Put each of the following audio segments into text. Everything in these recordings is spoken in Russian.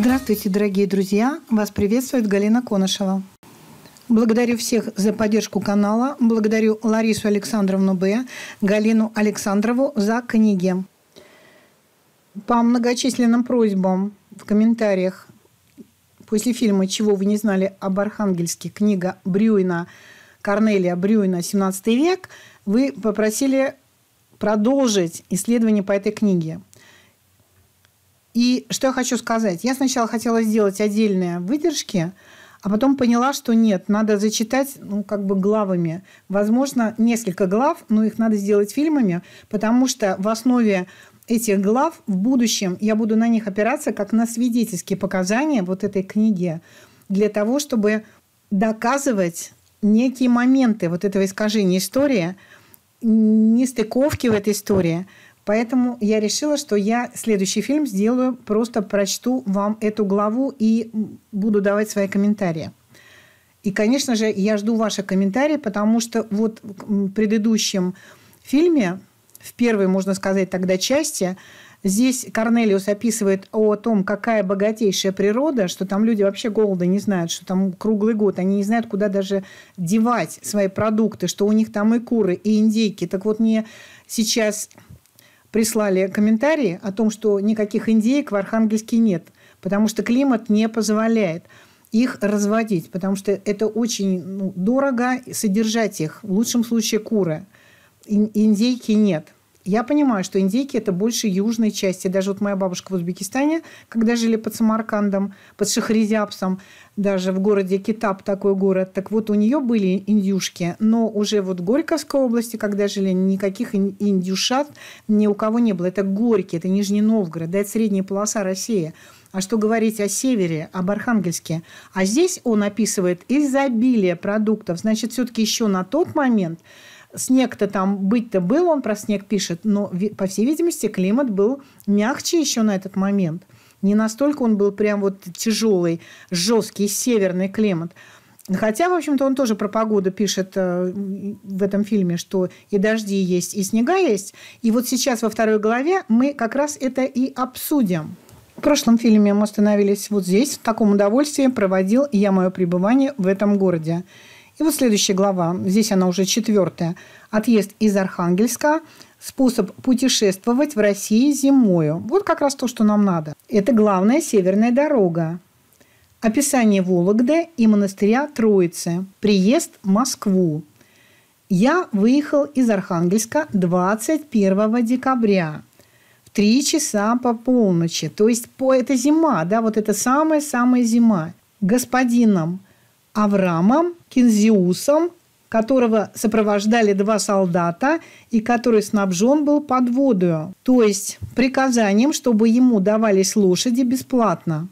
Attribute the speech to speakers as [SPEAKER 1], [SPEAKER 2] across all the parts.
[SPEAKER 1] Здравствуйте, дорогие друзья! Вас приветствует Галина Конышева. Благодарю всех за поддержку канала. Благодарю Ларису Александровну Б., Галину Александрову за книги. По многочисленным просьбам в комментариях после фильма «Чего вы не знали об Архангельске» книга Брюина, Корнелия Брюина «17 век», вы попросили продолжить исследование по этой книге. И что я хочу сказать? Я сначала хотела сделать отдельные выдержки, а потом поняла, что нет, надо зачитать, ну, как бы главами. Возможно, несколько глав, но их надо сделать фильмами, потому что в основе этих глав в будущем я буду на них опираться как на свидетельские показания вот этой книги для того, чтобы доказывать некие моменты вот этого искажения истории, нестыковки в этой истории – Поэтому я решила, что я следующий фильм сделаю, просто прочту вам эту главу и буду давать свои комментарии. И, конечно же, я жду ваши комментарии, потому что вот в предыдущем фильме, в первой, можно сказать, тогда части, здесь Корнелиус описывает о том, какая богатейшая природа, что там люди вообще голода не знают, что там круглый год, они не знают, куда даже девать свои продукты, что у них там и куры, и индейки. Так вот, мне сейчас прислали комментарии о том, что никаких индеек в Архангельске нет, потому что климат не позволяет их разводить, потому что это очень ну, дорого содержать их. В лучшем случае куры. Индейки нет. Я понимаю, что индейки – это больше южной части. Даже вот моя бабушка в Узбекистане, когда жили под Самаркандом, под Шахризябсом, даже в городе Китап такой город, так вот у нее были индюшки, но уже вот в Горьковской области, когда жили, никаких индюшат ни у кого не было. Это Горький, это Нижний Новгород, да, это средняя полоса России. А что говорить о севере, об Архангельске? А здесь он описывает изобилие продуктов. Значит, все-таки еще на тот момент – снег-то там быть-то был, он про снег пишет, но, по всей видимости, климат был мягче еще на этот момент. Не настолько он был прям вот тяжелый, жесткий северный климат. Хотя, в общем-то, он тоже про погоду пишет э, в этом фильме, что и дожди есть, и снега есть. И вот сейчас во второй главе мы как раз это и обсудим. В прошлом фильме мы остановились вот здесь. В таком удовольствии проводил я мое пребывание в этом городе. И вот следующая глава, здесь она уже четвертая. Отъезд из Архангельска, способ путешествовать в России зимою. Вот как раз то, что нам надо. Это главная северная дорога. Описание Вологды и монастыря Троицы. Приезд в Москву. Я выехал из Архангельска 21 декабря в 3 часа по полночи. То есть по это зима, да, вот это самая-самая зима. Господином Авраамом Кинзиусом, которого сопровождали два солдата и который снабжен был подводою, то есть приказанием, чтобы ему давались лошади бесплатно.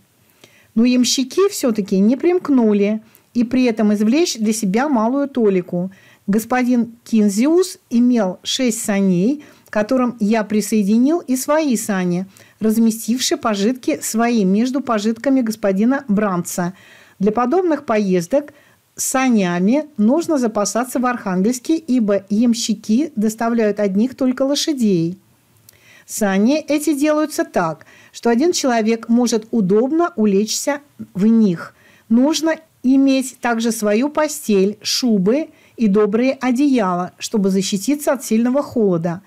[SPEAKER 1] Но ямщики все-таки не примкнули и при этом извлечь для себя малую толику. Господин Кинзиус имел шесть саней, которым я присоединил и свои сани, разместившие пожитки свои между пожитками господина Бранца – для подобных поездок санями нужно запасаться в Архангельске, ибо ямщики доставляют одних только лошадей. Сани эти делаются так, что один человек может удобно улечься в них. Нужно иметь также свою постель, шубы и добрые одеяла, чтобы защититься от сильного холода.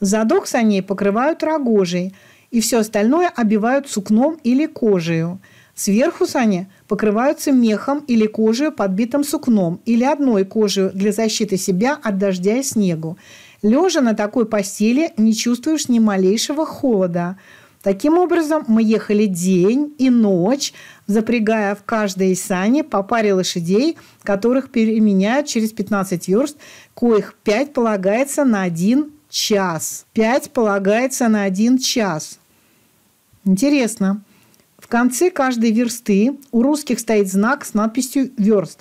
[SPEAKER 1] Задок саней покрывают рогожей, и все остальное обивают сукном или кожею – Сверху сани покрываются мехом или кожей, подбитым сукном, или одной кожей для защиты себя от дождя и снегу. Лежа на такой постели не чувствуешь ни малейшего холода. Таким образом, мы ехали день и ночь, запрягая в каждой сани по паре лошадей, которых переменяют через 15 верст, коих 5 полагается на один час. 5 полагается на один час. Интересно конце каждой версты у русских стоит знак с надписью «Верст».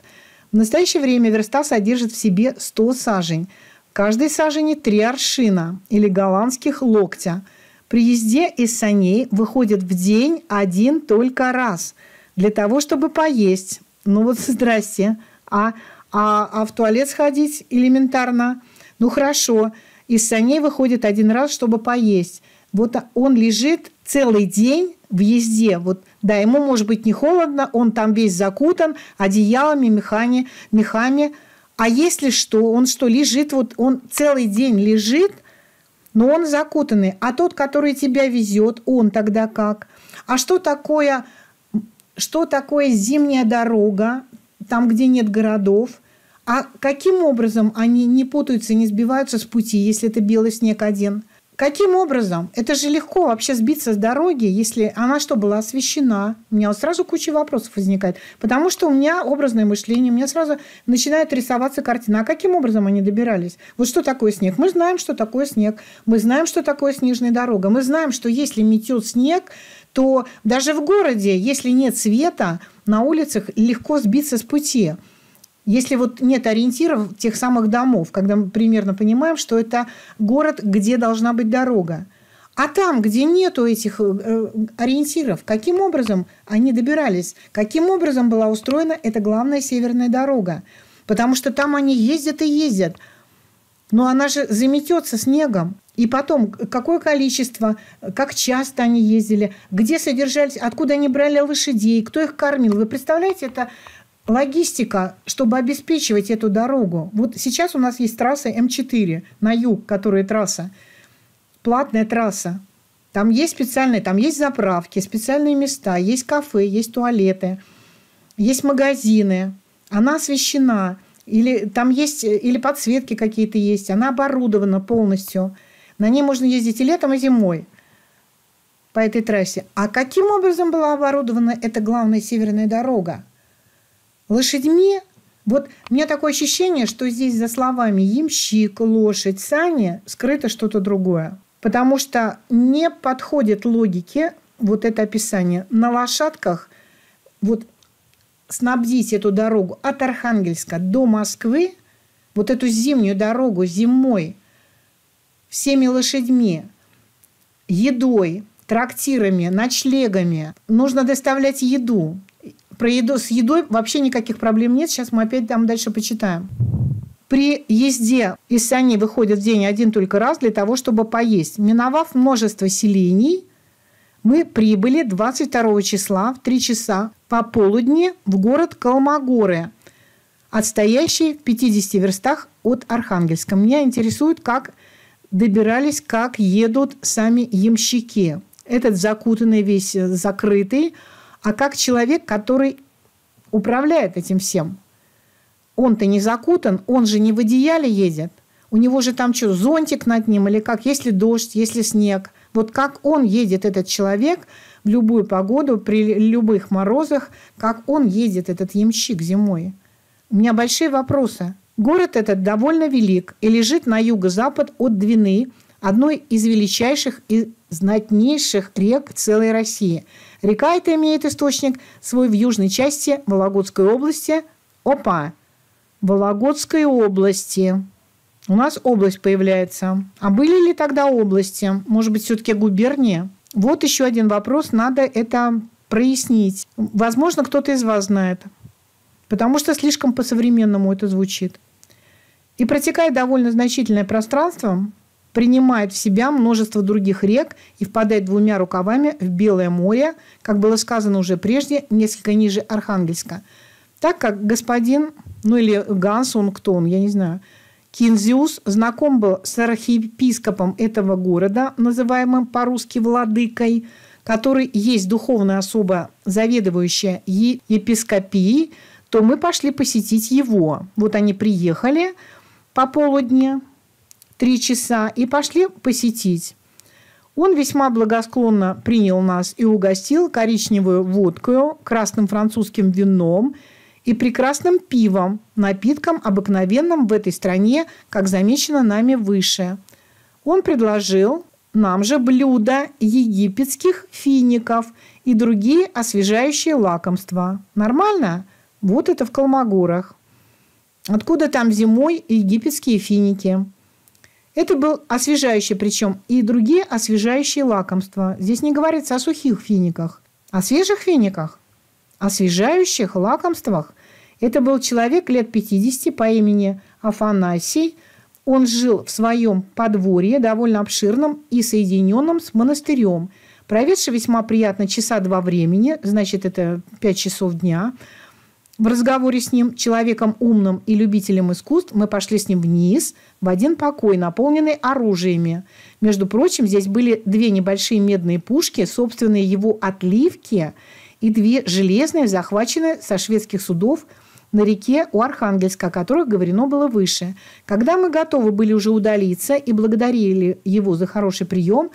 [SPEAKER 1] В настоящее время верста содержит в себе 100 сажень. Каждой сажени три аршина или голландских локтя. При езде из саней выходит в день один только раз для того, чтобы поесть. Ну вот здрасте. А, а, а в туалет сходить элементарно? Ну хорошо. Из саней выходит один раз, чтобы поесть. Вот он лежит целый день в езде. Вот, да, ему может быть не холодно, он там весь закутан одеялами, мехами, мехами. А если что, он что, лежит, вот он целый день лежит, но он закутанный. А тот, который тебя везет, он тогда как? А что такое, что такое зимняя дорога, там, где нет городов? А каким образом они не путаются, не сбиваются с пути, если это белый снег один? Каким образом? Это же легко вообще сбиться с дороги, если она что, была освещена? У меня вот сразу куча вопросов возникает. Потому что у меня образное мышление, у меня сразу начинает рисоваться картина. А каким образом они добирались? Вот что такое снег? Мы знаем, что такое снег. Мы знаем, что такое снежная дорога. Мы знаем, что если метет снег, то даже в городе, если нет света, на улицах легко сбиться с пути. Если вот нет ориентиров тех самых домов, когда мы примерно понимаем, что это город, где должна быть дорога. А там, где нету этих э, ориентиров, каким образом они добирались? Каким образом была устроена эта главная северная дорога? Потому что там они ездят и ездят. Но она же заметется снегом. И потом, какое количество, как часто они ездили, где содержались, откуда они брали лошадей, кто их кормил. Вы представляете, это логистика, чтобы обеспечивать эту дорогу. Вот сейчас у нас есть трасса М4 на юг, которая трасса, платная трасса. Там есть специальные, там есть заправки, специальные места, есть кафе, есть туалеты, есть магазины. Она освещена. Или там есть, или подсветки какие-то есть. Она оборудована полностью. На ней можно ездить и летом, и зимой по этой трассе. А каким образом была оборудована эта главная северная дорога? Лошадьми, вот у меня такое ощущение, что здесь за словами ямщик, лошадь, сани скрыто что-то другое. Потому что не подходит логике вот это описание. На лошадках вот снабдить эту дорогу от Архангельска до Москвы, вот эту зимнюю дорогу зимой, всеми лошадьми, едой, трактирами, ночлегами. Нужно доставлять еду. Про еду с едой вообще никаких проблем нет. Сейчас мы опять там дальше почитаем. При езде из саней выходит в день один только раз для того, чтобы поесть. Миновав множество селений, мы прибыли 22 числа в 3 часа по полудни в город Калмогоры, отстоящий в 50 верстах от Архангельска. Меня интересует, как добирались, как едут сами ямщики. Этот закутанный весь закрытый – а как человек, который управляет этим всем. Он-то не закутан, он же не в одеяле едет. У него же там что, зонтик над ним или как? Если дождь, если снег. Вот как он едет, этот человек, в любую погоду, при любых морозах, как он едет, этот ямщик зимой. У меня большие вопросы. Город этот довольно велик и лежит на юго-запад от Двины, одной из величайших и знатнейших рек целой России – Река эта имеет источник свой в южной части Вологодской области. Опа! Вологодской области. У нас область появляется. А были ли тогда области? Может быть, все-таки губернии? Вот еще один вопрос. Надо это прояснить. Возможно, кто-то из вас знает. Потому что слишком по-современному это звучит. И протекает довольно значительное пространство, принимает в себя множество других рек и впадает двумя рукавами в Белое море, как было сказано уже прежде, несколько ниже Архангельска. Так как господин, ну или Ганс, он кто он, я не знаю, Кинзиус знаком был с архиепископом этого города, называемым по-русски владыкой, который есть духовная особа, заведующая епископией, то мы пошли посетить его. Вот они приехали по полудне, три часа и пошли посетить. Он весьма благосклонно принял нас и угостил коричневую водкою, красным французским вином и прекрасным пивом, напитком, обыкновенным в этой стране, как замечено нами выше. Он предложил нам же блюда египетских фиников и другие освежающие лакомства. Нормально? Вот это в Калмогорах. Откуда там зимой египетские финики? Это был освежающий, причем и другие освежающие лакомства. Здесь не говорится о сухих финиках, о свежих финиках, освежающих лакомствах. Это был человек лет 50 по имени Афанасий. Он жил в своем подворье, довольно обширном и соединенном с монастырем. Проведший весьма приятно часа два времени, значит, это пять часов дня, в разговоре с ним, человеком умным и любителем искусств, мы пошли с ним вниз в один покой, наполненный оружиями. Между прочим, здесь были две небольшие медные пушки, собственные его отливки, и две железные, захваченные со шведских судов на реке у Архангельска, о которых говорено было выше. Когда мы готовы были уже удалиться и благодарили его за хороший прием,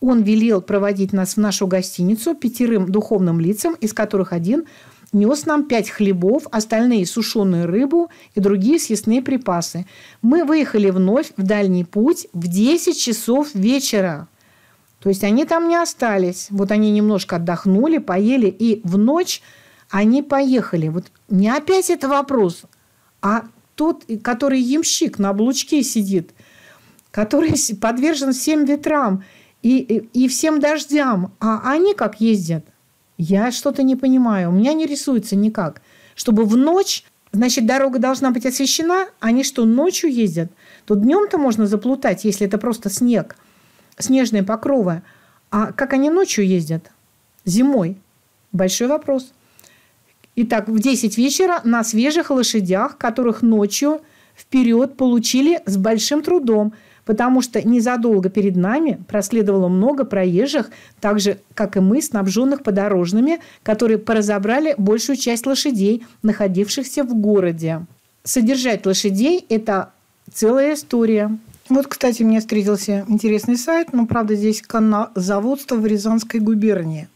[SPEAKER 1] он велел проводить нас в нашу гостиницу пятерым духовным лицам, из которых один нес нам пять хлебов, остальные сушеную рыбу и другие съестные припасы. Мы выехали вновь в дальний путь в 10 часов вечера. То есть они там не остались. Вот они немножко отдохнули, поели, и в ночь они поехали. Вот не опять это вопрос, а тот, который ямщик на облучке сидит, который подвержен всем ветрам и, и, и всем дождям, а они как ездят? Я что-то не понимаю. У меня не рисуется никак. Чтобы в ночь, значит, дорога должна быть освещена, они что, ночью ездят? Тут днем-то можно заплутать, если это просто снег – снежные покровы. А как они ночью ездят? Зимой? Большой вопрос. Итак, в 10 вечера на свежих лошадях, которых ночью вперед получили с большим трудом, потому что незадолго перед нами проследовало много проезжих, так же, как и мы, снабженных подорожными, которые поразобрали большую часть лошадей, находившихся в городе. Содержать лошадей – это целая история. Вот, кстати, мне встретился интересный сайт, но, правда, здесь заводство в Рязанской губернии.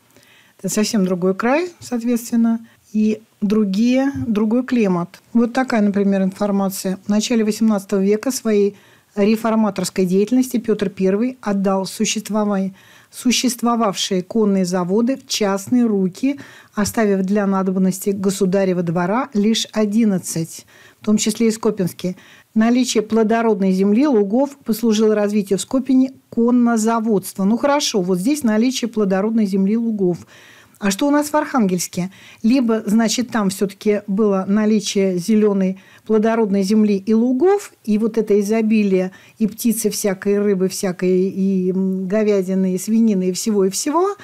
[SPEAKER 1] Это совсем другой край, соответственно, и другие, другой климат. Вот такая, например, информация. В начале XVIII века своей реформаторской деятельности Петр I отдал существование существовавшие конные заводы в частные руки, оставив для надобности государева двора лишь 11, в том числе и Скопинские. Наличие плодородной земли, лугов послужило развитию в Скопине коннозаводства. Ну хорошо, вот здесь наличие плодородной земли, лугов. А что у нас в Архангельске? Либо, значит, там все-таки было наличие зеленой плодородной земли и лугов, и вот это изобилие и птицы всякой, и рыбы всякой, и говядины, и свинины, и всего, и всего.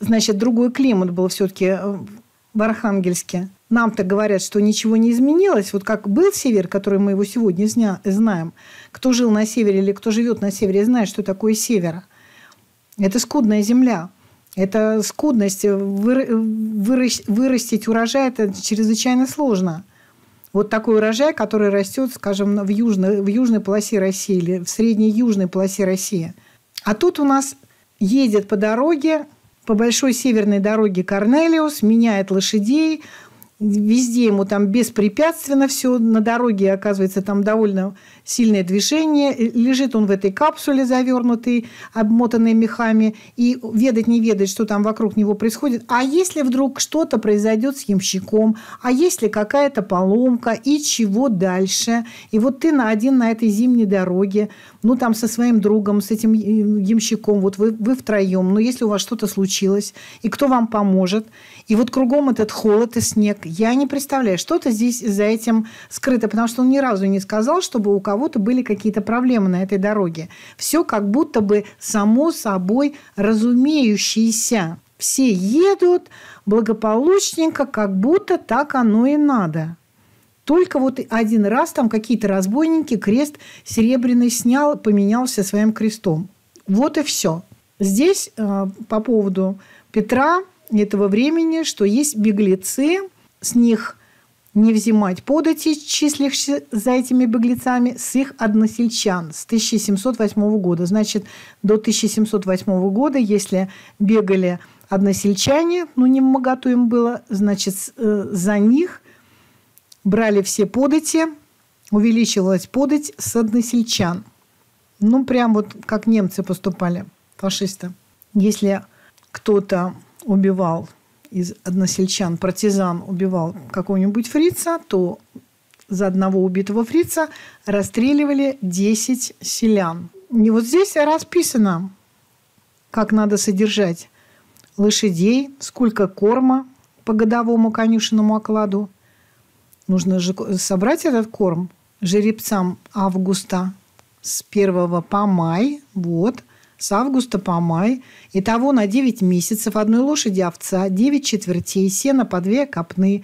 [SPEAKER 1] Значит, другой климат был все-таки э, в Архангельске. Нам-то говорят, что ничего не изменилось. Вот как был север, который мы его сегодня знаем, кто жил на севере или кто живет на севере, знает, что такое север. Это скудная земля. Это скудность. Вырастить урожай – это чрезвычайно сложно. Вот такой урожай, который растет, скажем, в южной, в южной полосе России или в средней южной полосе России. А тут у нас едет по дороге по большой северной дороге Корнелиус, меняет лошадей, везде ему там беспрепятственно все. На дороге, оказывается, там довольно сильное движение. Лежит он в этой капсуле завернутый, обмотанной мехами, и ведать не ведать, что там вокруг него происходит. А если вдруг что-то произойдет с ямщиком, а если какая-то поломка, и чего дальше? И вот ты на один на этой зимней дороге, ну, там со своим другом, с этим ямщиком, вот вы, вы втроем, но если у вас что-то случилось, и кто вам поможет? И вот кругом этот холод и снег. Я не представляю, что-то здесь за этим скрыто, потому что он ни разу не сказал, чтобы у кого-то были какие-то проблемы на этой дороге. Все как будто бы само собой разумеющееся. Все едут благополучненько, как будто так оно и надо. Только вот один раз там какие-то разбойники крест серебряный снял, поменялся своим крестом. Вот и все. Здесь э, по поводу Петра этого времени, что есть беглецы, с них не взимать подати, числящихся за этими беглецами, с их односельчан с 1708 года. Значит, до 1708 года, если бегали односельчане, ну, не моготу им было, значит, э, за них брали все подати, увеличивалась подать с односельчан. Ну, прям вот как немцы поступали, фашисты. Если кто-то убивал из односельчан, партизан убивал какого-нибудь фрица, то за одного убитого фрица расстреливали 10 селян. И вот здесь расписано, как надо содержать лошадей, сколько корма по годовому конюшенному окладу. Нужно же собрать этот корм жеребцам августа с 1 по май. Вот. С августа по май. Итого на 9 месяцев одной лошади овца, 9 четвертей, сена по 2 копны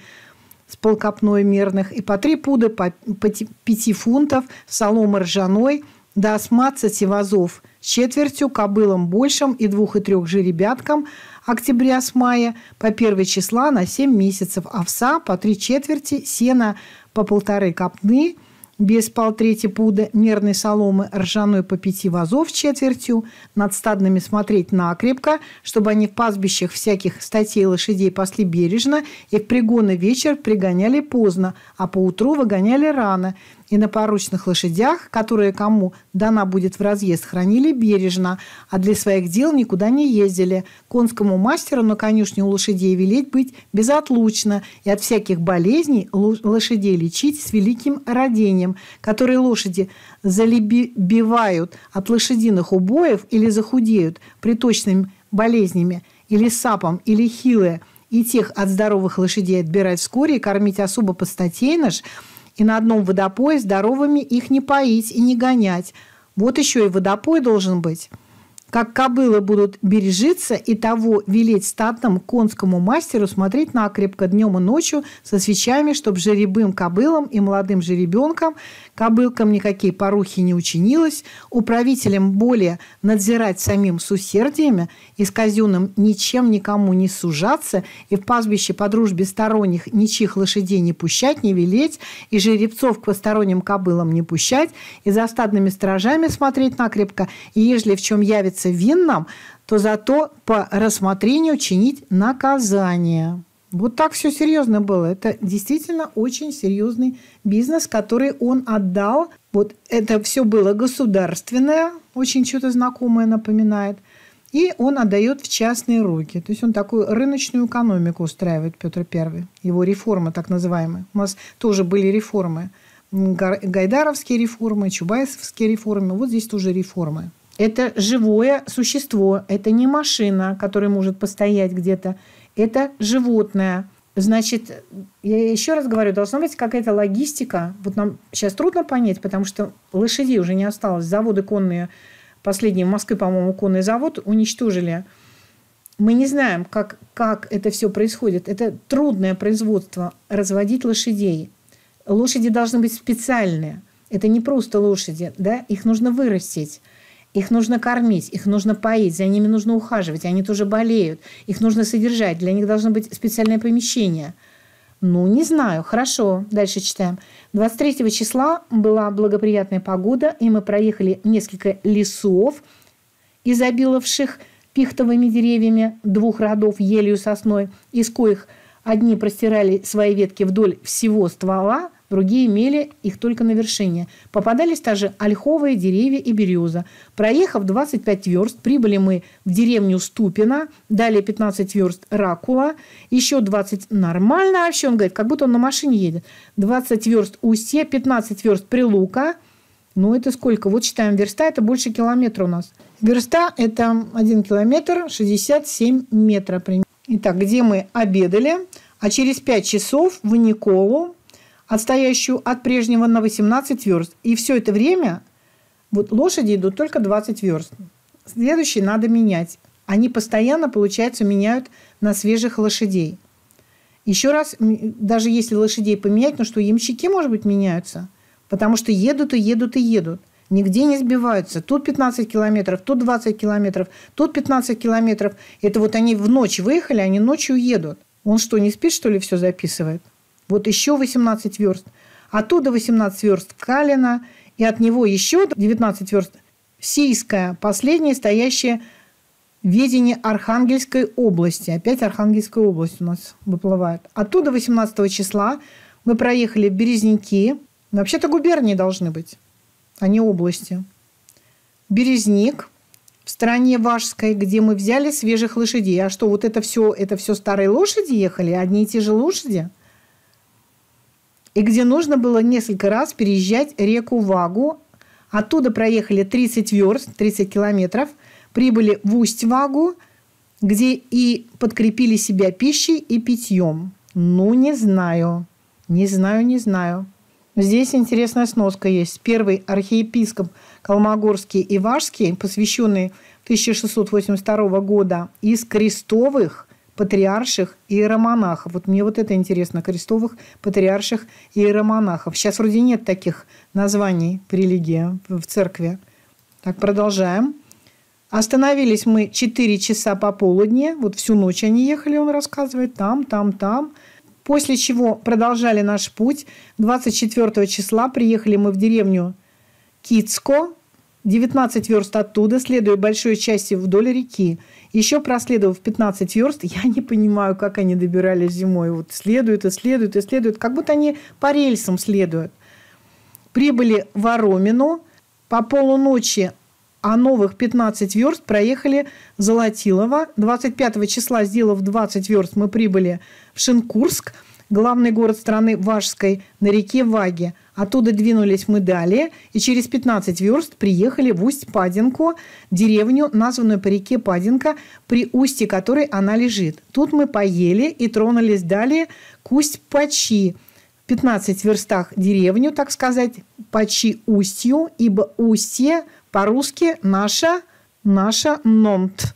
[SPEAKER 1] с полкопной мерных и по 3 пуда по 5 фунтов, соломы ржаной, до осмацати вазов с четвертью, кобылам большим и двух и трех жеребяткам октября с мая по первой числа на 7 месяцев, овса по 3 четверти, сена по полторы копны – без полтрети пуда мерной соломы, ржаной по пяти вазов четвертью, над стадными смотреть накрепко, чтобы они в пастбищах всяких статей лошадей пасли бережно и в пригонный вечер пригоняли поздно, а поутру выгоняли рано – и на поручных лошадях, которые кому дана будет в разъезд, хранили бережно, а для своих дел никуда не ездили. Конскому мастеру на конюшне у лошадей велеть быть безотлучно и от всяких болезней лошадей лечить с великим родением, которые лошади залебивают от лошадиных убоев или захудеют приточными болезнями, или сапом, или хилые, и тех от здоровых лошадей отбирать вскоре и кормить особо постатейно – и на одном водопое здоровыми их не поить и не гонять. Вот еще и водопой должен быть как кобылы будут бережиться, и того велеть статному конскому мастеру смотреть накрепко днем и ночью со свечами, чтобы жеребым кобылам и молодым жеребенкам кобылкам никакие порухи не учинилось, управителям более надзирать самим с усердиями и с казенным ничем никому не сужаться, и в пастбище по дружбе сторонних ничьих лошадей не пущать, не велеть, и жеребцов к посторонним кобылам не пущать, и за стадными сторожами смотреть накрепко, и ежели в чем явится является винным, то зато по рассмотрению чинить наказание. Вот так все серьезно было. Это действительно очень серьезный бизнес, который он отдал. Вот это все было государственное, очень что-то знакомое напоминает. И он отдает в частные руки. То есть он такую рыночную экономику устраивает, Петр I. Его реформы так называемые. У нас тоже были реформы. Гайдаровские реформы, Чубайсовские реформы. Вот здесь тоже реформы. Это живое существо, это не машина, которая может постоять где-то, это животное. Значит, я еще раз говорю, должна быть какая-то логистика. Вот нам сейчас трудно понять, потому что лошадей уже не осталось. Заводы конные, последний в Москве, по-моему, конный завод уничтожили. Мы не знаем, как, как это все происходит. Это трудное производство разводить лошадей. Лошади должны быть специальные. Это не просто лошади, да? их нужно вырастить. Их нужно кормить, их нужно поить, за ними нужно ухаживать, они тоже болеют, их нужно содержать, для них должно быть специальное помещение. Ну, не знаю, хорошо, дальше читаем. 23 числа была благоприятная погода, и мы проехали несколько лесов, изобиловавших пихтовыми деревьями двух родов елью сосной, из коих одни простирали свои ветки вдоль всего ствола, другие имели их только на вершине. Попадались также ольховые деревья и береза. Проехав 25 верст, прибыли мы в деревню Ступина, далее 15 верст Ракула, еще 20 нормально вообще, он говорит, как будто он на машине едет. 20 верст Устье, 15 верст Прилука. Ну, это сколько? Вот считаем верста, это больше километра у нас. Верста – это 1 километр 67 метров. Итак, где мы обедали? А через 5 часов в Николу, отстоящую от прежнего на 18 верст. И все это время вот лошади идут только 20 верст. Следующий надо менять. Они постоянно, получается, меняют на свежих лошадей. Еще раз, даже если лошадей поменять, ну что, ямщики, может быть, меняются? Потому что едут и едут и едут. Нигде не сбиваются. Тут 15 километров, тут 20 километров, тут 15 километров. Это вот они в ночь выехали, они ночью едут. Он что, не спит, что ли, все записывает? Вот еще 18 верст. Оттуда 18 верст Калина, и от него еще 19 верст Сийская, последняя стоящая в ведении Архангельской области. Опять Архангельская область у нас выплывает. Оттуда 18 числа мы проехали Березники. Вообще-то губернии должны быть, а не области. Березник в стране Вашской, где мы взяли свежих лошадей. А что, вот это все, это все старые лошади ехали? Одни и те же лошади? И где нужно было несколько раз переезжать реку Вагу. Оттуда проехали 30 верст, 30 километров, прибыли в Усть-Вагу, где и подкрепили себя пищей и питьем. Ну, не знаю. Не знаю, не знаю. Здесь интересная сноска есть. Первый архиепископ Калмогорский и Вашский, посвященный 1682 года из крестовых патриарших и иеромонахов. Вот мне вот это интересно, крестовых патриарших и иеромонахов. Сейчас вроде нет таких названий в религии, в церкви. Так, продолжаем. Остановились мы 4 часа пополудни. Вот всю ночь они ехали, он рассказывает, там, там, там. После чего продолжали наш путь. 24 числа приехали мы в деревню Кицко, 19 верст оттуда, следуя большой части вдоль реки. Еще проследовав 15 верст, я не понимаю, как они добирались зимой. Вот следуют и следуют и следуют, как будто они по рельсам следуют. Прибыли в Воромину. По полуночи а новых 15 верст проехали Золотилово. 25 числа, сделав 20 верст, мы прибыли в Шинкурск, главный город страны Важской, на реке Ваге. Оттуда двинулись мы далее и через 15 верст приехали в Усть-Падинку, деревню, названную по реке Падинка, при устье которой она лежит. Тут мы поели и тронулись далее к Усть-Пачи, 15 верстах деревню, так сказать, Пачи устью, ибо устье – по-русски наша, наша Нонт,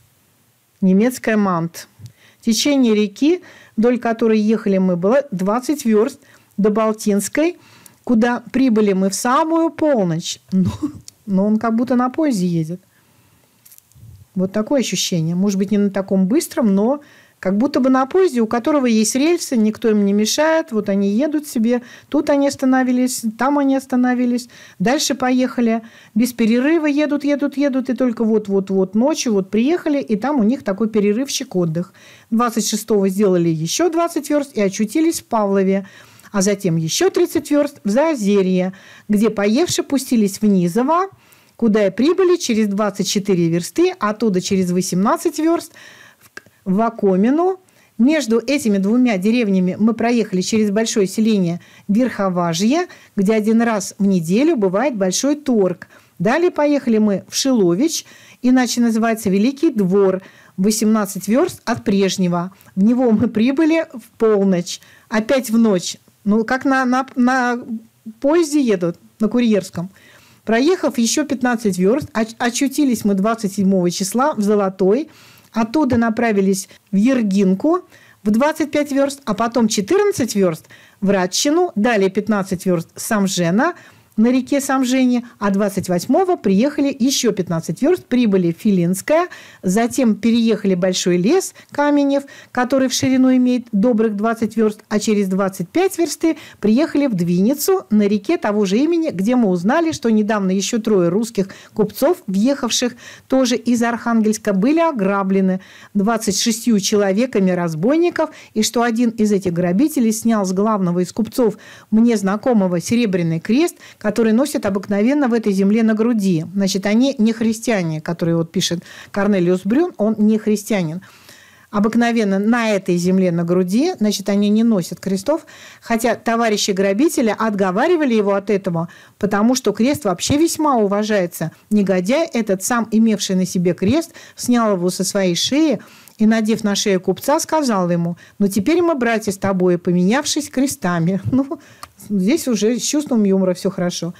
[SPEAKER 1] немецкая Мант. Течение реки, вдоль которой ехали мы, было 20 верст до Балтинской, куда прибыли мы в самую полночь. Но, но он как будто на поезде едет. Вот такое ощущение. Может быть, не на таком быстром, но как будто бы на поезде, у которого есть рельсы, никто им не мешает, вот они едут себе, тут они остановились, там они остановились, дальше поехали, без перерыва едут, едут, едут, и только вот-вот-вот ночью вот приехали, и там у них такой перерывчик отдых. 26-го сделали еще 20 верст и очутились в Павлове, а затем еще 30 верст в Заозерье, где поевши пустились в Низово, куда и прибыли через 24 версты, оттуда через 18 верст – в Акомину. Между этими двумя деревнями мы проехали через большое селение Верховажье, где один раз в неделю бывает большой торг. Далее поехали мы в Шилович, иначе называется Великий двор, 18 верст от прежнего. В него мы прибыли в полночь, опять в ночь. Ну, как на, на, на поезде едут, на курьерском. Проехав еще 15 верст, очутились мы 27 числа в Золотой – Оттуда направились в Ергинку в 25 верст, а потом 14 верст в Радчину, далее 15 верст Самжена – на реке Самжени, а 28-го приехали еще 15 верст, прибыли Филинское, затем переехали Большой лес Каменев, который в ширину имеет добрых 20 верст, а через 25 версты приехали в Двиницу на реке того же имени, где мы узнали, что недавно еще трое русских купцов, въехавших тоже из Архангельска, были ограблены 26 человеками разбойников, и что один из этих грабителей снял с главного из купцов мне знакомого серебряный крест, которые носят обыкновенно в этой земле на груди. Значит, они не христиане, которые вот пишет Корнелиус Брюн, он не христианин. Обыкновенно на этой земле на груди, значит, они не носят крестов, хотя товарищи грабителя отговаривали его от этого, потому что крест вообще весьма уважается. Негодяй этот, сам имевший на себе крест, снял его со своей шеи, и, надев на шею купца, сказал ему, ну, теперь мы, братья, с тобой, поменявшись крестами. Ну, Здесь уже с чувством юмора все хорошо.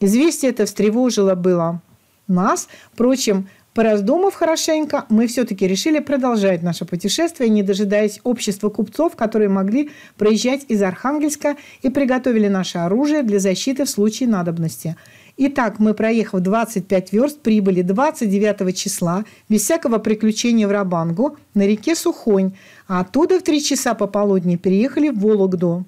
[SPEAKER 1] Известие это встревожило было нас. Впрочем, Пораздумав хорошенько, мы все-таки решили продолжать наше путешествие, не дожидаясь общества купцов, которые могли проезжать из Архангельска и приготовили наше оружие для защиты в случае надобности. Итак, мы, проехав 25 верст, прибыли 29 числа, без всякого приключения в Рабангу, на реке Сухонь, а оттуда в 3 часа пополудни переехали в Вологду.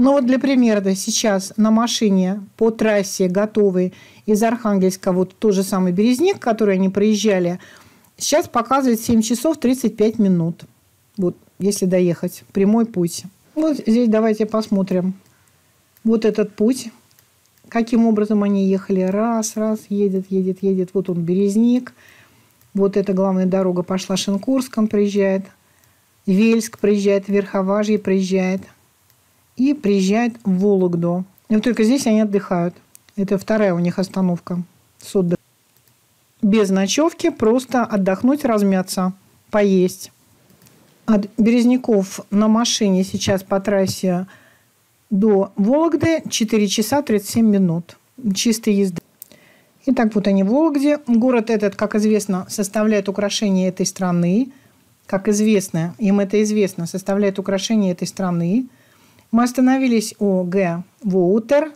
[SPEAKER 1] Ну вот для примера, да, сейчас на машине по трассе готовый из Архангельска, вот тот же самый Березник, который они проезжали, сейчас показывает 7 часов 35 минут. Вот, если доехать, прямой путь. Вот здесь давайте посмотрим. Вот этот путь, каким образом они ехали. Раз, раз, едет, едет, едет. Вот он, Березник. Вот эта главная дорога пошла Шинкурском, проезжает. Вельск проезжает, Верховажье проезжает – и приезжает в Вологду. И вот только здесь они отдыхают. Это вторая у них остановка с отдыхом. Без ночевки, просто отдохнуть, размяться, поесть. От Березняков на машине сейчас по трассе до Вологды 4 часа 37 минут чистой езды. Итак, вот они в Вологде. Город этот, как известно, составляет украшение этой страны. Как известно, им это известно, составляет украшение этой страны. Мы остановились у Г. Воутер,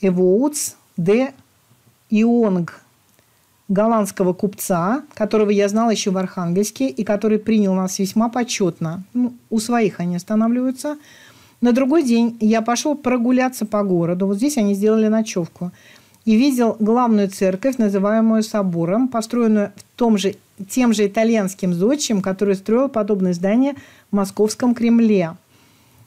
[SPEAKER 1] Эвоутс, Д. Ионг, голландского купца, которого я знала еще в Архангельске, и который принял нас весьма почетно. Ну, у своих они останавливаются. На другой день я пошел прогуляться по городу. Вот здесь они сделали ночевку. И видел главную церковь, называемую собором, построенную в том же, тем же итальянским зодчим, который строил подобное здание в Московском Кремле.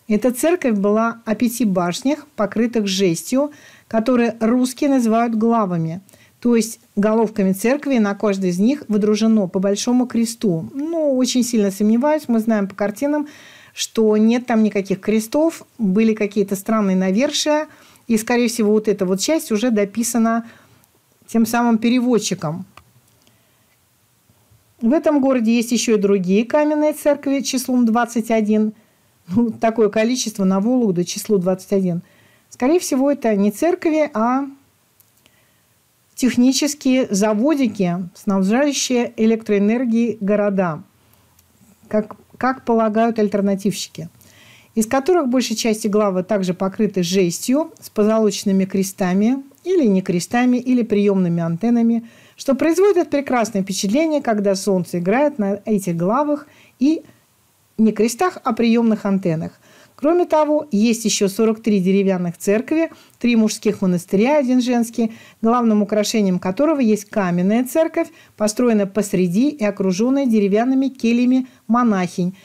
[SPEAKER 1] Эта церковь была о пяти башнях, покрытых жестью, которые русские называют главами – то есть головками церкви на каждой из них выдружено по большому кресту. Ну, очень сильно сомневаюсь. Мы знаем по картинам, что нет там никаких крестов, были какие-то странные навершия, и, скорее всего, вот эта вот часть уже дописана тем самым переводчиком. В этом городе есть еще и другие каменные церкви числом 21. Ну, такое количество на Вологду число 21. Скорее всего, это не церкви, а технические заводики, снабжающие электроэнергией города, как, как полагают альтернативщики, из которых большей части главы также покрыты жестью с позолоченными крестами или не крестами, или приемными антеннами, что производит прекрасное впечатление, когда солнце играет на этих главах и не крестах, а приемных антеннах. Кроме того, есть еще 43 деревянных церкви, три мужских монастыря, один женский, главным украшением которого есть каменная церковь, построенная посреди и окруженная деревянными кельями монахинь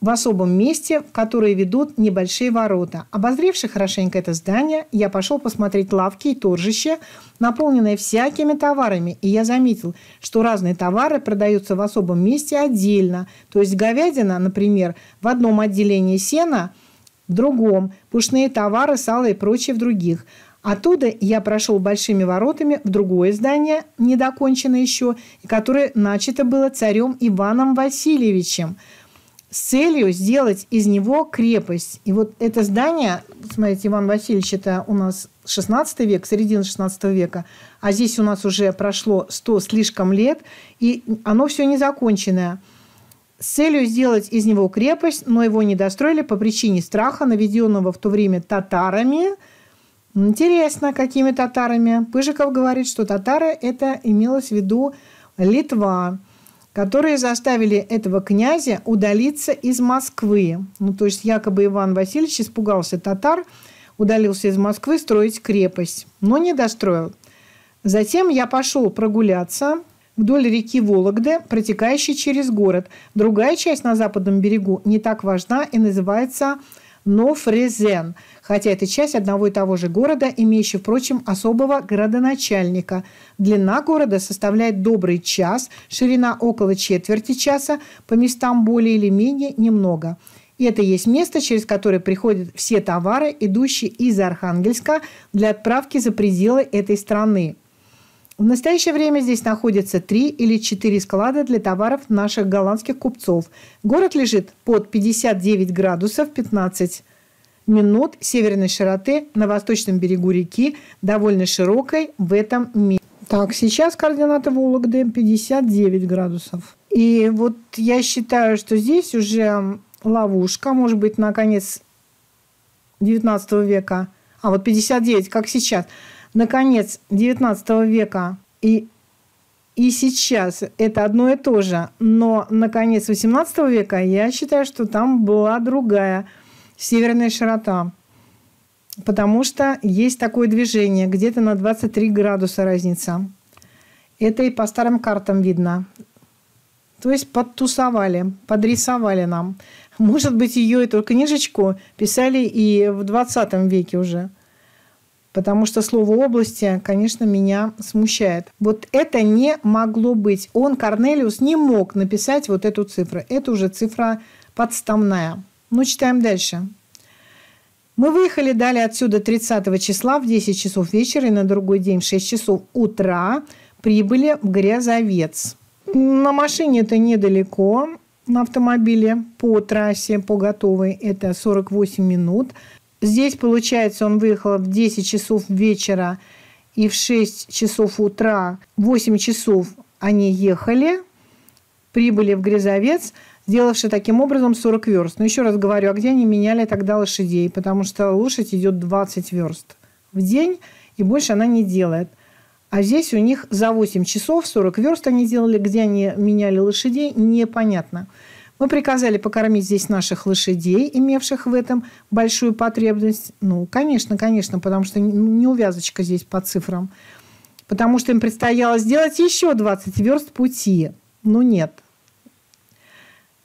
[SPEAKER 1] в особом месте, в которые ведут небольшие ворота. Обозревши хорошенько это здание, я пошел посмотреть лавки и торжище, наполненные всякими товарами, и я заметил, что разные товары продаются в особом месте отдельно. То есть говядина, например, в одном отделении сена – в другом, пушные товары, сало и прочее в других. Оттуда я прошел большими воротами в другое здание, недоконченное еще, которое начато было царем Иваном Васильевичем с целью сделать из него крепость. И вот это здание, смотрите, Иван Васильевич, это у нас 16 век, середина 16 века, а здесь у нас уже прошло 100 слишком лет, и оно все незаконченное – с целью сделать из него крепость, но его не достроили по причине страха, наведенного в то время татарами. Интересно, какими татарами? Пыжиков говорит, что татары – это имелось в виду Литва, которые заставили этого князя удалиться из Москвы. Ну, то есть якобы Иван Васильевич испугался татар, удалился из Москвы строить крепость, но не достроил. Затем я пошел прогуляться – вдоль реки Вологды, протекающей через город. Другая часть на западном берегу не так важна и называется Нофрезен, хотя это часть одного и того же города, имеющая, впрочем, особого городоначальника. Длина города составляет добрый час, ширина около четверти часа, по местам более или менее немного. И это есть место, через которое приходят все товары, идущие из Архангельска для отправки за пределы этой страны. В настоящее время здесь находятся три или четыре склада для товаров наших голландских купцов. Город лежит под 59 градусов 15 минут северной широты на восточном берегу реки, довольно широкой в этом месте. Так, сейчас координаты Вологды 59 градусов. И вот я считаю, что здесь уже ловушка, может быть, на конец 19 века, а вот 59, как сейчас – на конец XIX века и, и сейчас это одно и то же. Но на конец XVIII века я считаю, что там была другая северная широта. Потому что есть такое движение, где-то на 23 градуса разница. Это и по старым картам видно. То есть подтусовали, подрисовали нам. Может быть, ее эту книжечку писали и в 20 веке уже потому что слово области, конечно, меня смущает. Вот это не могло быть. Он, Корнелиус, не мог написать вот эту цифру. Это уже цифра подставная. Ну, читаем дальше. Мы выехали далее отсюда 30 числа в 10 часов вечера и на другой день в 6 часов утра прибыли в Грязовец. На машине это недалеко, на автомобиле по трассе, по готовой, это 48 минут – здесь, получается, он выехал в 10 часов вечера и в 6 часов утра, 8 часов они ехали, прибыли в Грязовец, сделавши таким образом 40 верст. Но еще раз говорю, а где они меняли тогда лошадей? Потому что лошадь идет 20 верст в день, и больше она не делает. А здесь у них за 8 часов 40 верст они делали, где они меняли лошадей, непонятно. Мы приказали покормить здесь наших лошадей, имевших в этом большую потребность. Ну, конечно, конечно, потому что не увязочка здесь по цифрам. Потому что им предстояло сделать еще 20 верст пути. Ну, нет.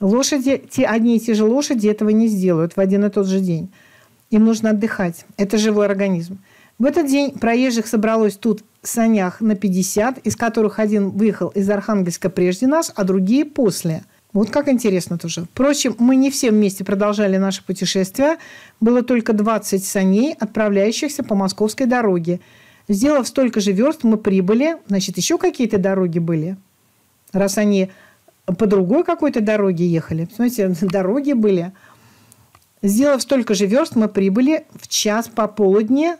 [SPEAKER 1] Лошади, те, одни и те же лошади этого не сделают в один и тот же день. Им нужно отдыхать. Это живой организм. В этот день проезжих собралось тут в санях на 50, из которых один выехал из Архангельска прежде нас, а другие после – вот как интересно тоже. Впрочем, мы не все вместе продолжали наше путешествие. Было только 20 саней, отправляющихся по московской дороге. Сделав столько же верст, мы прибыли. Значит, еще какие-то дороги были. Раз они по другой какой-то дороге ехали. Смотрите, дороги были. Сделав столько же верст, мы прибыли в час пополудни.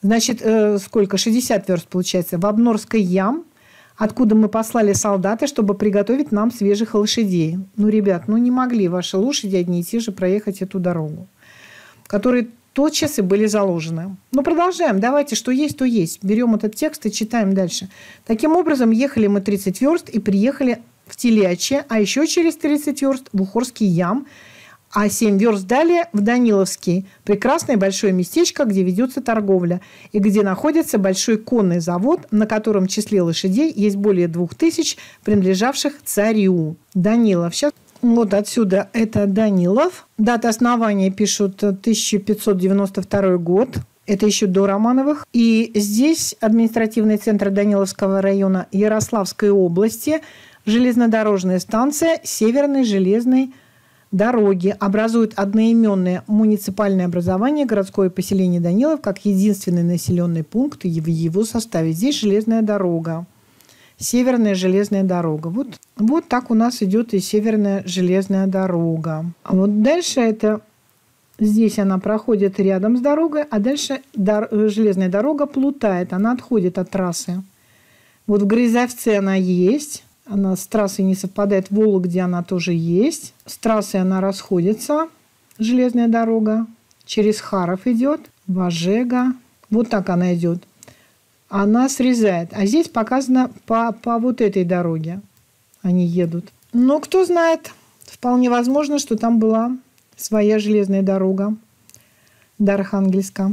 [SPEAKER 1] Значит, э, сколько? 60 верст получается. В Обнорской ям – откуда мы послали солдаты, чтобы приготовить нам свежих лошадей. Ну, ребят, ну не могли ваши лошади одни и те же проехать эту дорогу, которые тотчас и были заложены. Ну, продолжаем. Давайте, что есть, то есть. Берем этот текст и читаем дальше. Таким образом, ехали мы 30 верст и приехали в Телячье, а еще через 30 верст в Ухорский ям – а семь верст далее в Даниловский. Прекрасное большое местечко, где ведется торговля и где находится большой конный завод, на котором в числе лошадей есть более двух тысяч, принадлежавших царю. Данилов. Сейчас вот отсюда это Данилов. Дата основания пишут 1592 год. Это еще до Романовых. И здесь административный центр Даниловского района Ярославской области, железнодорожная станция Северный железный дороги образуют одноименное муниципальное образование городское поселение Данилов как единственный населенный пункт в его составе. Здесь железная дорога. Северная железная дорога. Вот, вот так у нас идет и северная железная дорога. А вот дальше это здесь она проходит рядом с дорогой, а дальше дор, железная дорога плутает, она отходит от трассы. Вот в Грязовце она есть, она с трассой не совпадает. В Вологде она тоже есть. С трассой она расходится, железная дорога. Через Харов идет, Важега. Вот так она идет. Она срезает. А здесь показано по, по вот этой дороге. Они едут. Но кто знает, вполне возможно, что там была своя железная дорога до Архангельска,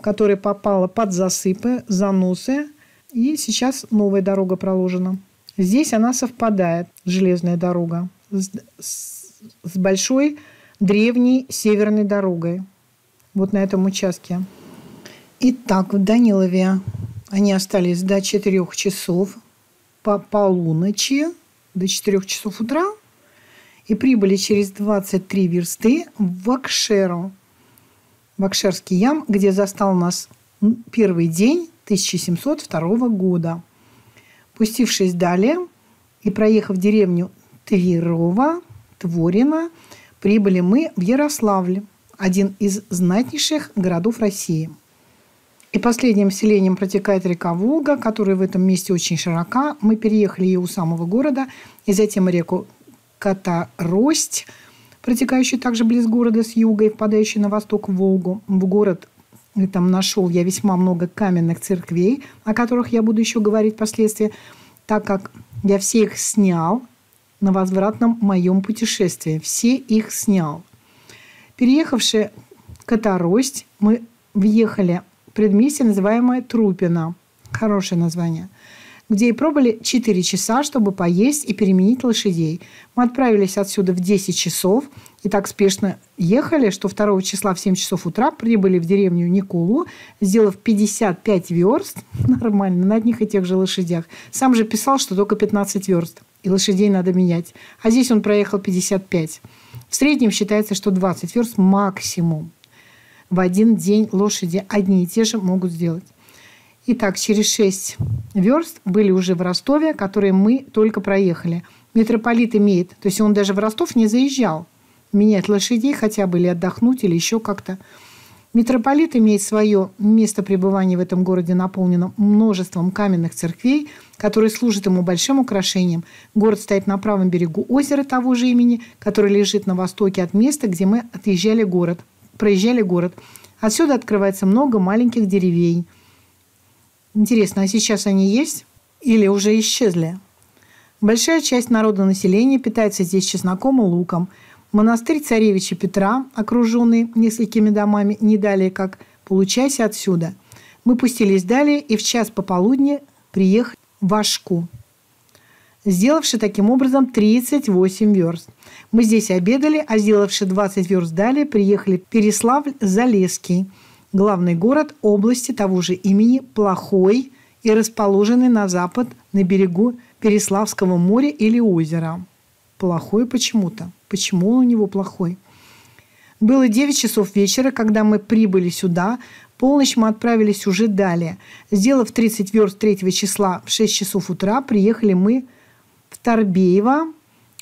[SPEAKER 1] которая попала под засыпы, заносы. И сейчас новая дорога проложена. Здесь она совпадает, железная дорога, с, с, большой древней северной дорогой. Вот на этом участке. Итак, в Данилове они остались до 4 часов по полуночи, до 4 часов утра, и прибыли через 23 версты в Акшеру, в Акшерский ям, где застал нас первый день 1702 года – Пустившись далее и проехав деревню Тверова, Творина, прибыли мы в Ярославль, один из знатнейших городов России. И последним селением протекает река Волга, которая в этом месте очень широка. Мы переехали ее у самого города, и затем реку Катарость, протекающую также близ города с юга и впадающую на восток в Волгу. В город и там нашел я весьма много каменных церквей, о которых я буду еще говорить впоследствии, так как я все их снял на возвратном моем путешествии. Все их снял. Переехавши Катарость, мы въехали в предместье, называемое Трупино. Хорошее название где и пробыли 4 часа, чтобы поесть и переменить лошадей. Мы отправились отсюда в 10 часов и так спешно ехали, что 2 числа в 7 часов утра прибыли в деревню Никулу, сделав 55 верст, нормально, на одних и тех же лошадях. Сам же писал, что только 15 верст, и лошадей надо менять. А здесь он проехал 55. В среднем считается, что 20 верст максимум. В один день лошади одни и те же могут сделать. Итак, через шесть верст были уже в Ростове, которые мы только проехали. Митрополит имеет, то есть он даже в Ростов не заезжал. Менять лошадей хотя бы или отдохнуть, или еще как-то. Митрополит имеет свое место пребывания в этом городе, наполненном множеством каменных церквей, которые служат ему большим украшением. Город стоит на правом берегу озера того же имени, который лежит на востоке от места, где мы отъезжали город, проезжали город. Отсюда открывается много маленьких деревень. Интересно, а сейчас они есть или уже исчезли? Большая часть народа населения питается здесь чесноком и луком – Монастырь царевича Петра, окруженный несколькими домами, не далее как «Получайся отсюда». Мы пустились далее и в час пополудни приехали в Вашку, сделавши таким образом 38 верст. Мы здесь обедали, а сделавши 20 верст далее, приехали в Переславль-Залесский, главный город области того же имени, плохой и расположенный на запад на берегу Переславского моря или озера. Плохой почему-то. Почему он у него плохой? Было 9 часов вечера, когда мы прибыли сюда. Полночь мы отправились уже далее. Сделав 30 верст 3 числа в 6 часов утра, приехали мы в Торбеево.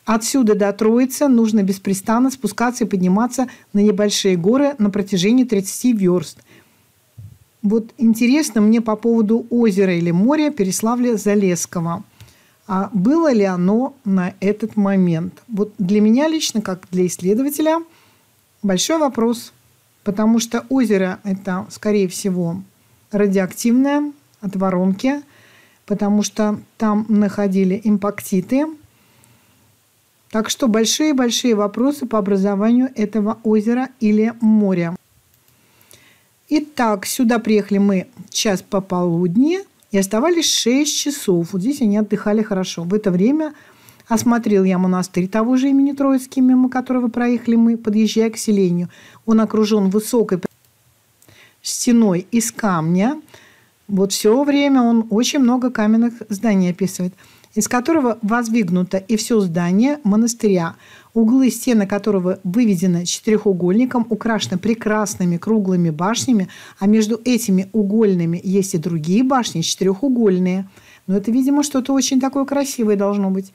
[SPEAKER 1] Отсюда до Троицы нужно беспрестанно спускаться и подниматься на небольшие горы на протяжении 30 верст. Вот интересно мне по поводу озера или моря Переславля-Залесского – а было ли оно на этот момент? Вот для меня лично, как для исследователя, большой вопрос, потому что озеро – это, скорее всего, радиоактивное от воронки, потому что там находили импактиты. Так что большие-большие вопросы по образованию этого озера или моря. Итак, сюда приехали мы час пополудни – и оставались 6 часов. Вот здесь они отдыхали хорошо. В это время осмотрел я монастырь того же имени Троицкий, мимо которого проехали мы, подъезжая к селению. Он окружен высокой стеной из камня. Вот все время он очень много каменных зданий описывает, из которого воздвигнуто и все здание монастыря – углы стены которого выведены четырехугольником, украшены прекрасными круглыми башнями, а между этими угольными есть и другие башни, четырехугольные. Но это, видимо, что-то очень такое красивое должно быть.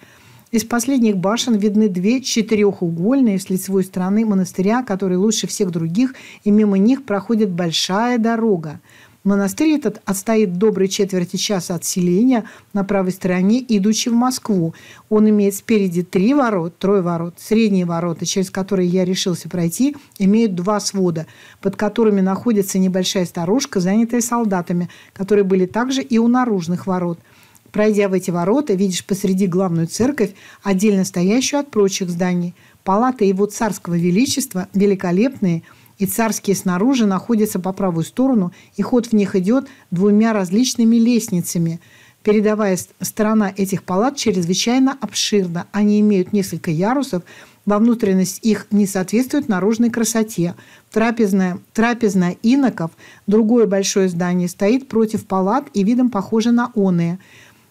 [SPEAKER 1] Из последних башен видны две четырехугольные с лицевой стороны монастыря, которые лучше всех других, и мимо них проходит большая дорога. Монастырь этот отстоит доброй четверти часа от селения на правой стороне, идучи в Москву. Он имеет спереди три ворот, трое ворот, средние ворота, через которые я решился пройти, имеют два свода, под которыми находится небольшая старушка, занятая солдатами, которые были также и у наружных ворот. Пройдя в эти ворота, видишь посреди главную церковь, отдельно стоящую от прочих зданий. Палаты его царского величества великолепные – и царские снаружи находятся по правую сторону, и ход в них идет двумя различными лестницами. Передовая сторона этих палат чрезвычайно обширна. Они имеют несколько ярусов, во внутренность их не соответствует наружной красоте. Трапезная, трапезная иноков, другое большое здание, стоит против палат и видом похоже на оные.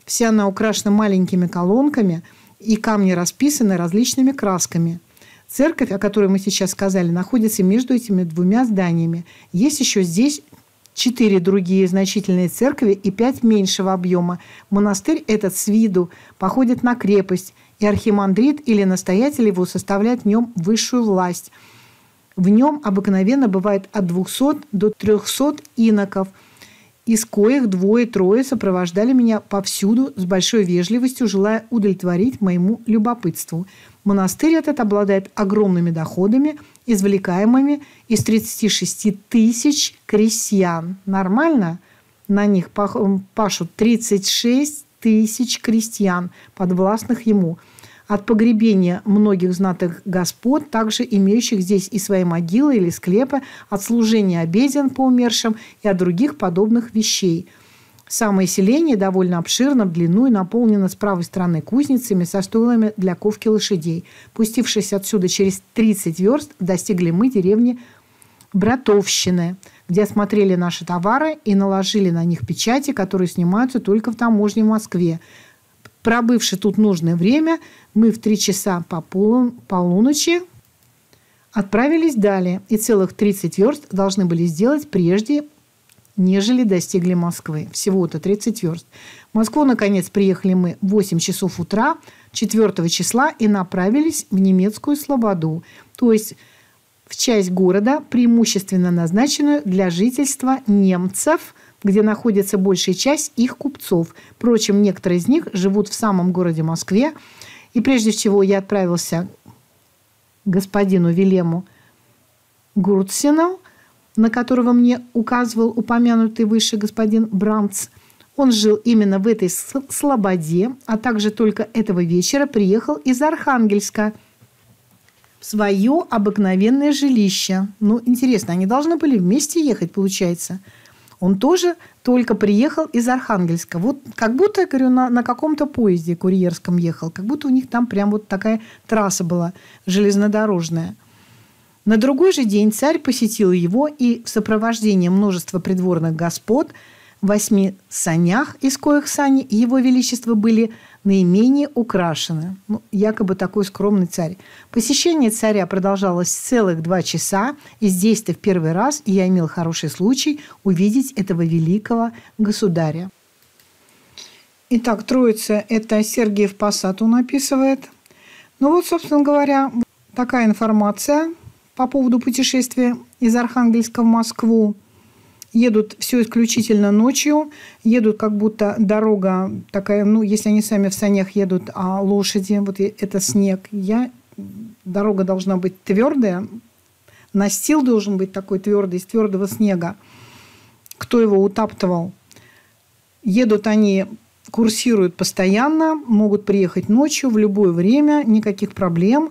[SPEAKER 1] Вся она украшена маленькими колонками, и камни расписаны различными красками – Церковь, о которой мы сейчас сказали, находится между этими двумя зданиями. Есть еще здесь четыре другие значительные церкви и пять меньшего объема. Монастырь этот с виду походит на крепость, и архимандрит или настоятель его составляет в нем высшую власть. В нем обыкновенно бывает от 200 до 300 иноков, из коих двое-трое сопровождали меня повсюду с большой вежливостью, желая удовлетворить моему любопытству – Монастырь этот обладает огромными доходами, извлекаемыми из 36 тысяч крестьян. Нормально? На них пашут 36 тысяч крестьян, подвластных ему. От погребения многих знатых господ, также имеющих здесь и свои могилы или склепы, от служения обеден по умершим и от других подобных вещей – Самое селение довольно обширно в длину и наполнено с правой стороны кузницами со стойлами для ковки лошадей. Пустившись отсюда через 30 верст, достигли мы деревни Братовщины, где осмотрели наши товары и наложили на них печати, которые снимаются только в таможне в Москве. Пробывши тут нужное время, мы в три часа по полуночи отправились далее, и целых 30 верст должны были сделать прежде нежели достигли Москвы. Всего-то 30 верст. В Москву, наконец, приехали мы в 8 часов утра 4 числа и направились в немецкую Слободу, то есть в часть города, преимущественно назначенную для жительства немцев, где находится большая часть их купцов. Впрочем, некоторые из них живут в самом городе Москве. И прежде всего я отправился к господину Вилему Гурцину, на которого мне указывал упомянутый выше господин Бранц. Он жил именно в этой слободе, а также только этого вечера приехал из Архангельска в свое обыкновенное жилище. Ну, интересно, они должны были вместе ехать, получается. Он тоже только приехал из Архангельска. Вот как будто, я говорю, на, на каком-то поезде курьерском ехал. Как будто у них там прям вот такая трасса была железнодорожная. На другой же день царь посетил его и в сопровождении множества придворных господ – восьми санях, из коих сани его величество были наименее украшены. Ну, якобы такой скромный царь. Посещение царя продолжалось целых два часа, и здесь-то в первый раз я имел хороший случай увидеть этого великого государя. Итак, Троица – это Сергиев Посад он описывает. Ну вот, собственно говоря, такая информация по поводу путешествия из Архангельска в Москву – едут все исключительно ночью, едут как будто дорога такая, ну, если они сами в санях едут, а лошади, вот это снег, я, дорога должна быть твердая, настил должен быть такой твердый, из твердого снега. Кто его утаптывал? Едут они, курсируют постоянно, могут приехать ночью в любое время, никаких проблем.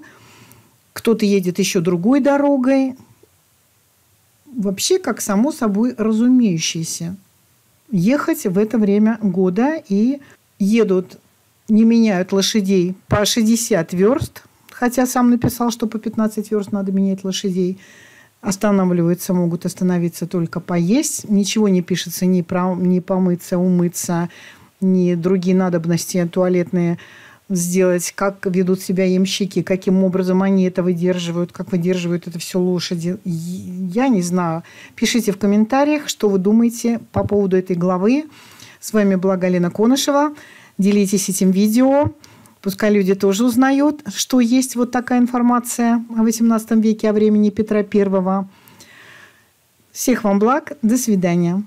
[SPEAKER 1] Кто-то едет еще другой дорогой, вообще как само собой разумеющееся. Ехать в это время года и едут, не меняют лошадей по 60 верст, хотя сам написал, что по 15 верст надо менять лошадей. Останавливаются, могут остановиться только поесть. Ничего не пишется ни, про, ни помыться, умыться, ни другие надобности туалетные – сделать, как ведут себя ямщики, каким образом они это выдерживают, как выдерживают это все лошади. Я не знаю. Пишите в комментариях, что вы думаете по поводу этой главы. С вами была Галина Конышева. Делитесь этим видео. Пускай люди тоже узнают, что есть вот такая информация о XVIII веке, о времени Петра I. Всех вам благ. До свидания.